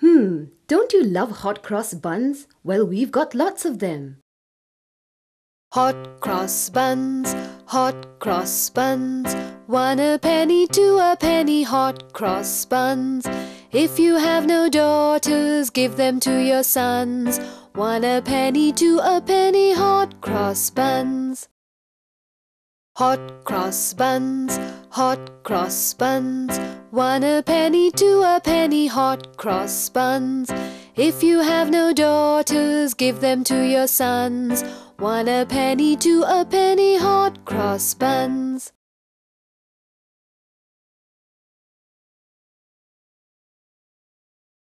Hmm, don't you love hot cross buns? Well, we've got lots of them. Hot cross buns, hot cross buns. One a penny, two a penny, hot cross buns. If you have no daughters, give them to your sons. One a penny, two a penny, hot cross buns. Hot cross buns, hot cross buns. One a penny, two a penny, hot cross buns. If you have no daughters, give them to your sons. One a penny, two a penny, hot cross buns.